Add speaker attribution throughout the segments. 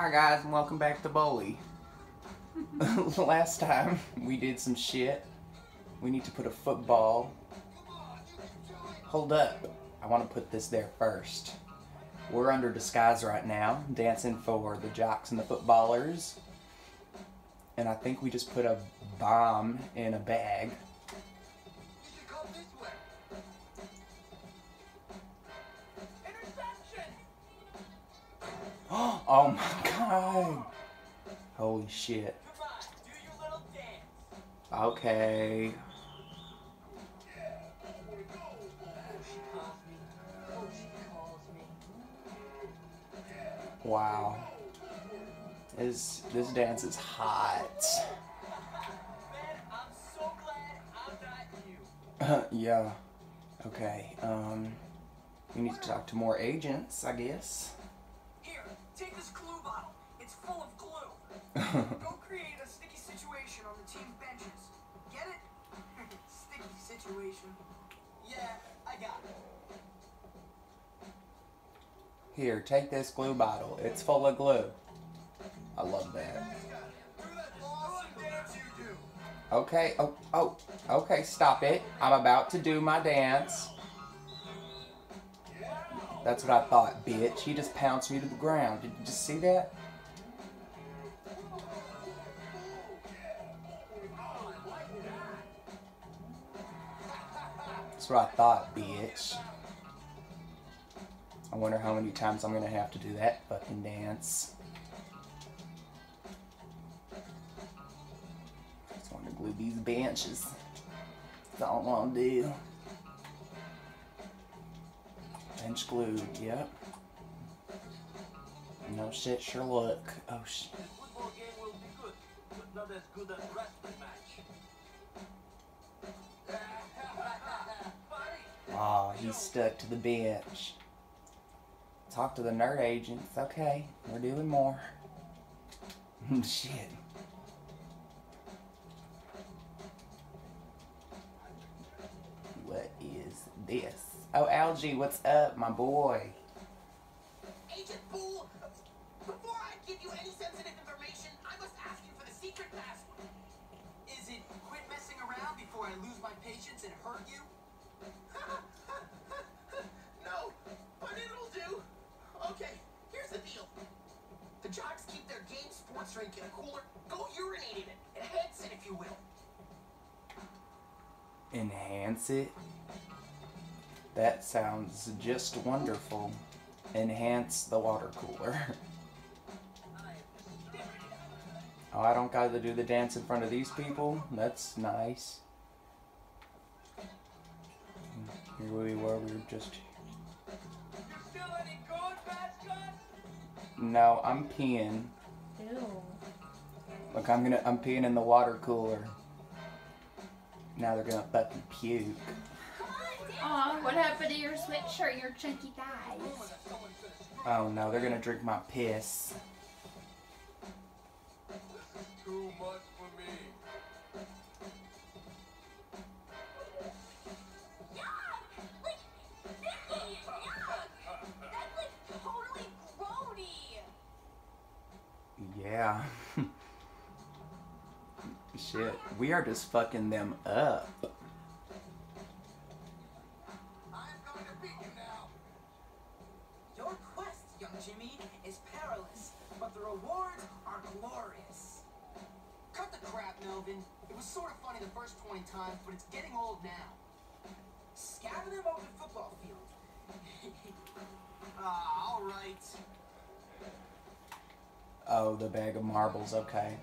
Speaker 1: Hi guys and welcome back to Bully. Last time we did some shit. We need to put a football. Hold up. I want to put this there first. We're under disguise right now, dancing for the jocks and the footballers. And I think we just put a bomb in a bag. Shit. Okay. Wow. This this dance is hot. yeah. Okay. Um we need to talk to more agents, I guess.
Speaker 2: Here, take this glue bottle. It's full of. Go create a sticky situation on the team benches. Get it? sticky situation. Yeah, I got it.
Speaker 1: Here, take this glue bottle. It's full of glue. I love that. Okay, oh, oh, okay, stop it. I'm about to do my dance. That's what I thought, bitch. He just pounced me to the ground. Did you just see that? That's what I thought, bitch. I wonder how many times I'm gonna have to do that fucking dance. Just want to glue these benches. That's all I want to do. Bench glued, yep. No shit, sure look. Oh shit. Aw, he's stuck to the bench. Talk to the nerd agents. Okay, we're doing more. Shit. What is this? Oh, Algie, what's up, my boy?
Speaker 2: Agent Fool, before I give you any sensitive information, I must ask you for the secret password. Is it quit messing around before I lose my patience and hurt you? Enhance it?
Speaker 1: That sounds just wonderful. Enhance the water cooler. oh, I don't gotta do the dance in front of these people? That's nice. Here we were, we were just.
Speaker 3: Still any good, mascot?
Speaker 1: No, I'm peeing.
Speaker 4: Ew.
Speaker 1: Look, I'm gonna, I'm peeing in the water cooler. Now they're gonna fucking puke.
Speaker 4: Aw, what happened to your sweatshirt, your chunky thighs?
Speaker 1: Oh no, they're gonna drink my piss.
Speaker 3: Too much for me.
Speaker 1: Yeah. Shit, we are just fucking them up.
Speaker 2: I'm going to beat you now. Your quest, young Jimmy, is perilous, but the rewards are glorious. Cut the crap, Melvin. It was sort of funny the first 20 times, but it's getting old now. Scatter them over the football field. ah, all right.
Speaker 1: Oh, the bag of marbles, okay.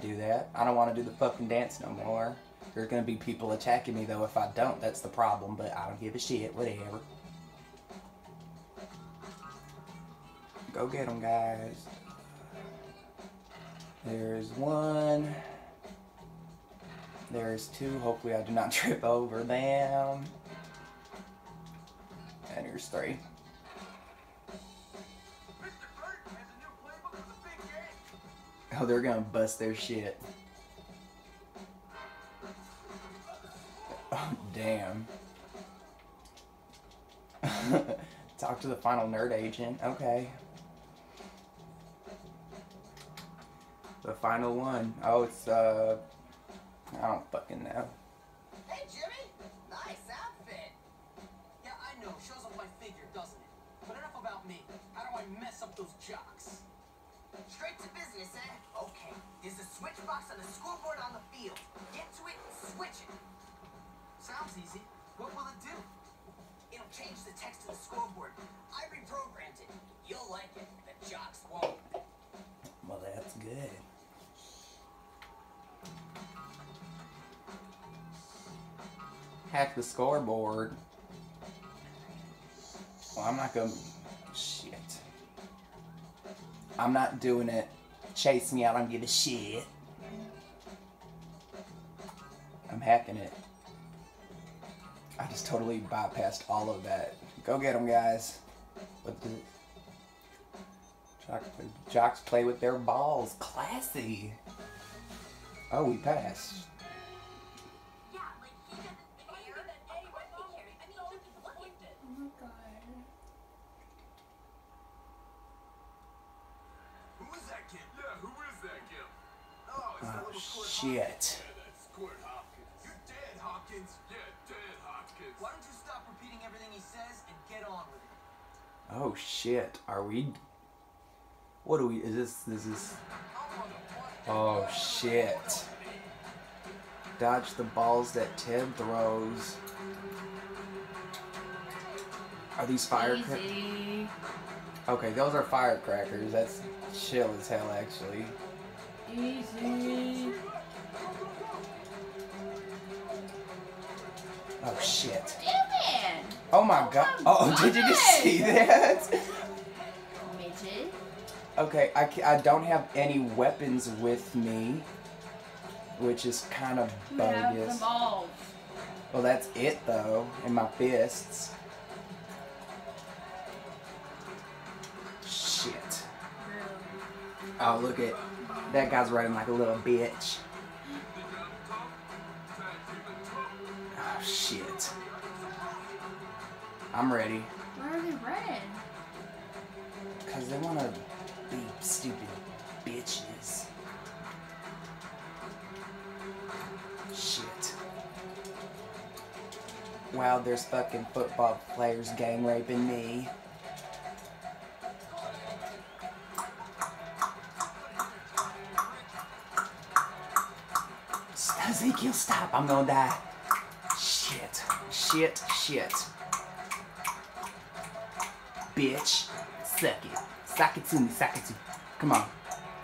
Speaker 1: Do that. I don't want to do the fucking dance no more. There's gonna be people attacking me though if I don't, that's the problem, but I don't give a shit, whatever. Go get them, guys. There's one. There's two. Hopefully I do not trip over them. And here's three. Oh, they're gonna bust their shit. Oh, damn. Talk to the final nerd agent. Okay. The final one. Oh, it's uh. I don't fucking know.
Speaker 2: Hey, Jimmy! Nice outfit! Yeah, I know. Shows off my figure, doesn't it? But enough about me. How do I mess up those jocks? Straight to business, eh? Okay. There's a switch box on the scoreboard on the field. Get to it and switch it. Sounds easy. What will it do? It'll change the text to the scoreboard. I reprogrammed it. You'll like it. The jocks won't.
Speaker 1: Well, that's good. Hack the scoreboard. Well, I'm not gonna. Shit. I'm not doing it. Chase me, I don't give a shit. I'm hacking it. I just totally bypassed all of that. Go get them, guys. What the. Jock, jocks play with their balls. Classy. Oh, we passed.
Speaker 2: It?
Speaker 1: Oh shit. Are we. What are we. Is this. This is. Oh shit. Dodge the balls that Ted throws. Are these firecrackers? Okay, those are firecrackers. That's chill as hell, actually.
Speaker 4: Easy.
Speaker 1: Oh shit. Oh my god. Oh, did you just see that? Okay, I, I don't have any weapons with me, which is kind of
Speaker 4: You have the
Speaker 1: bogus. Well, that's it though, in my fists. Shit. Oh, look at that guy's running like a little bitch. Shit. I'm ready.
Speaker 4: Where are they running?
Speaker 1: Cause they wanna be stupid bitches. Shit. Wow, there's fucking football players gang raping me. Ezekiel, stop! I'm gonna die. Shit. Shit. Bitch. Suck it. Suck it to me. Suck it to me. Come on.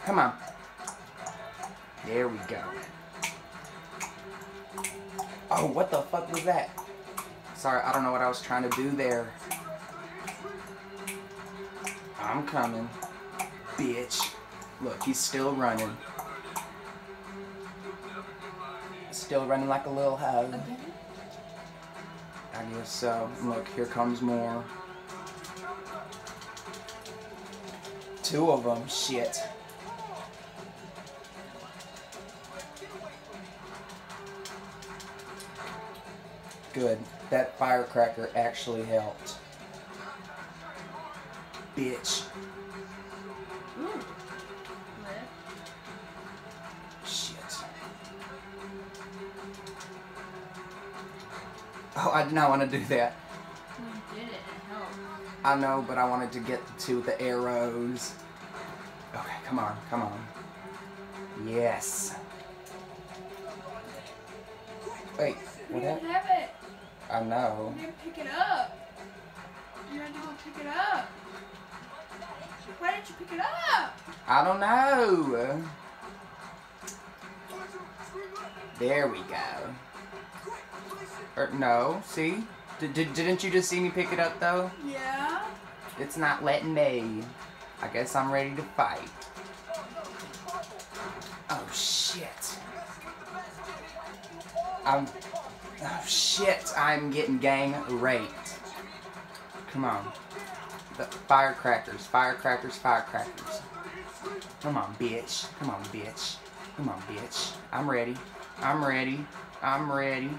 Speaker 1: Come on. There we go. Oh, what the fuck was that? Sorry, I don't know what I was trying to do there. I'm coming. Bitch. Look, he's still running. Still running like a little hoe. So. Look, here comes more. Two of them. Shit. Good. That firecracker actually helped. Bitch. Oh, I did not want to do that.
Speaker 4: We did it. It.
Speaker 1: I know, but I wanted to get the two with the arrows. Okay, come on, come on. Yes. Wait, what
Speaker 4: didn't
Speaker 1: happened?
Speaker 4: have it.
Speaker 1: I know.
Speaker 4: We didn't pick it up. You had to go pick it up. Why didn't you pick it up?
Speaker 1: I don't know. There we go. Or no, see? Did, didn't you just see me pick it up though?
Speaker 4: Yeah.
Speaker 1: It's not letting me. I guess I'm ready to fight. Oh shit. I'm. Oh shit, I'm getting gang raped. Come on. The firecrackers, firecrackers, firecrackers. Come on, bitch. Come on, bitch. Come on, bitch. I'm ready. I'm ready. I'm ready.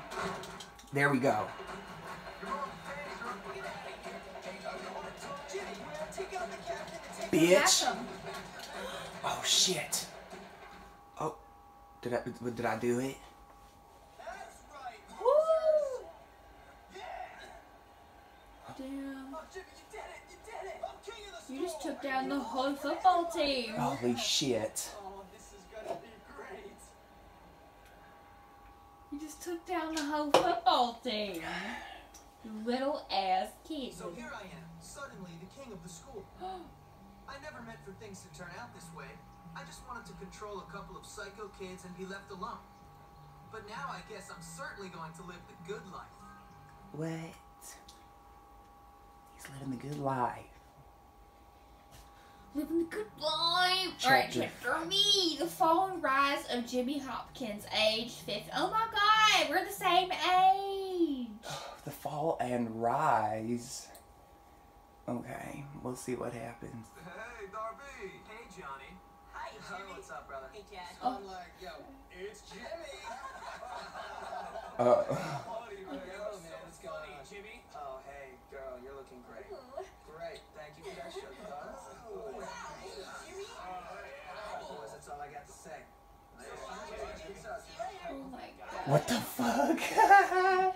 Speaker 1: There we go.
Speaker 2: Take out the captain and take
Speaker 1: Bitch. Oh shit. Oh, did I did I do it?
Speaker 2: That's right.
Speaker 4: Woo!
Speaker 2: Yeah.
Speaker 4: Damn.
Speaker 2: You did it. You did it. I'm king of the
Speaker 4: You just took down the whole football team.
Speaker 1: Holy shit.
Speaker 2: Oh, this is gonna be great.
Speaker 4: You just took down the whole football team. You little ass kid.
Speaker 2: So here I am, suddenly the king of the school. I never meant for things to turn out this way. I just wanted to control a couple of psycho kids and be left alone. But now I guess I'm certainly going to live the good life.
Speaker 1: What? He's living the good life.
Speaker 4: Living the good life.
Speaker 1: Chapter-
Speaker 4: Alright, chapter me. The fall and rise of Jimmy Hopkins, age 50. Oh my god, we're the same age.
Speaker 1: The fall and rise. Okay, we'll see what happens.
Speaker 3: Hey, Derby.
Speaker 2: Hey, Johnny.
Speaker 5: Hi,
Speaker 2: Oh,
Speaker 5: Jimmy.
Speaker 2: what's up, brother?
Speaker 5: Hey, Dad.
Speaker 4: Oh.
Speaker 2: I'm like, yo, it's Jimmy.
Speaker 1: Uh, what the fuck?
Speaker 4: 15.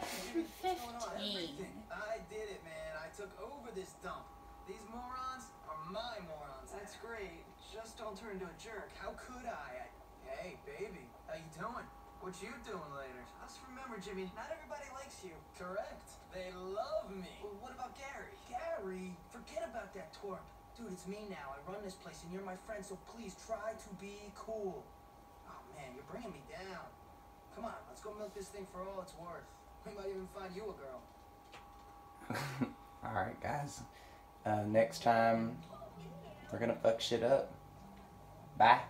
Speaker 2: I did it, man. I took over this dump. These morons are my morons. That's great. Just don't turn into a jerk. How could I? I hey, baby. How you doing? What you doing later? Just remember, Jimmy, not everybody likes you. Correct. They love me. Well, what about Gary? Gary? Forget about that twerp. Dude, it's me now. I run this place and you're my friend, so please try to be cool. Oh, man, you're bringing me down. Come on, let's go milk this thing for all it's worth. We might even find you a girl.
Speaker 1: Alright, guys. Uh, next time, we're gonna fuck shit up. Bye.